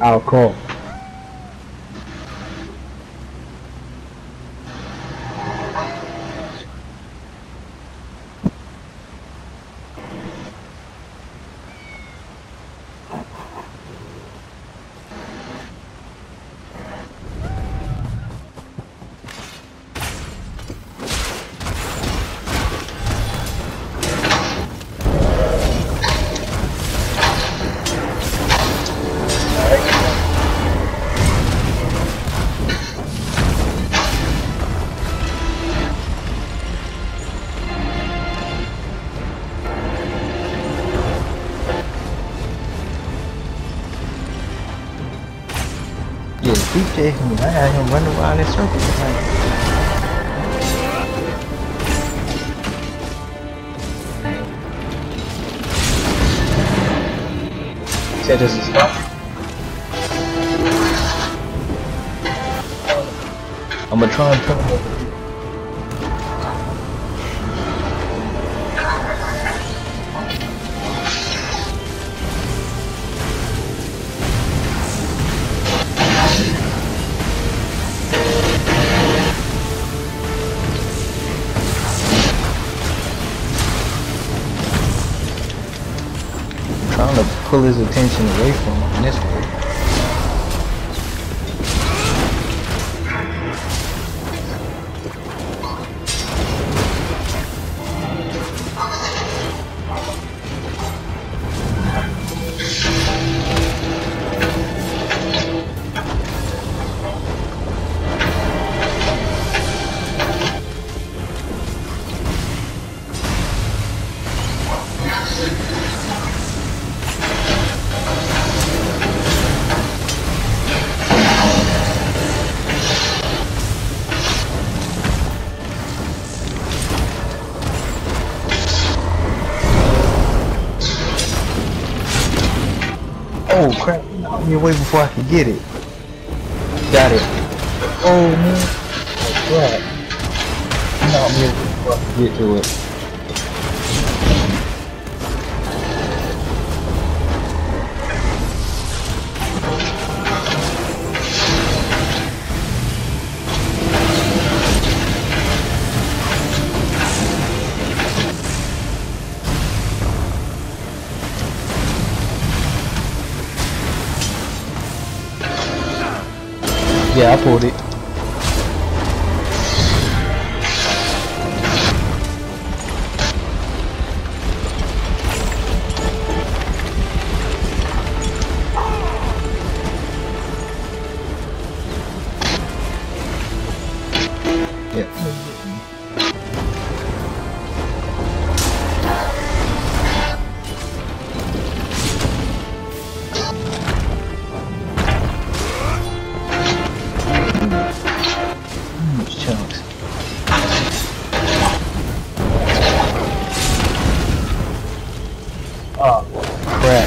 Oh, cool. Keep chasing me. I had him running around in circles. Like, Said this is stop. I'm gonna try and put him over. Pull his attention away from him this way. Oh crap, he knocked me away before I could get it. Got it. Oh man. Oh crap. He me away before I get to it. Yeah, I pulled it.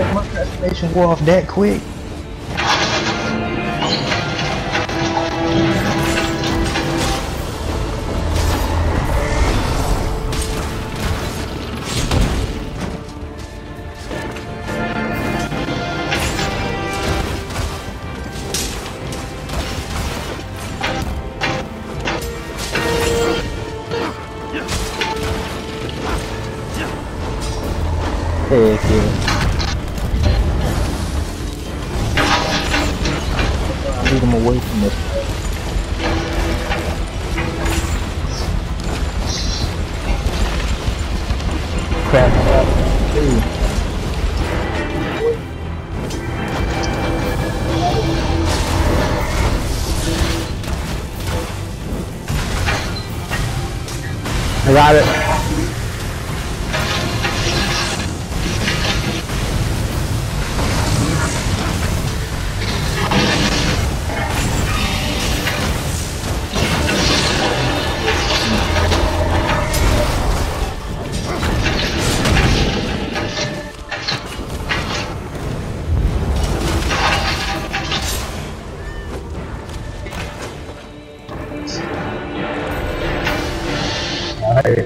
Why my transformation wore off that quick? Heck yeah. him away from this. Crap. I got it. 哎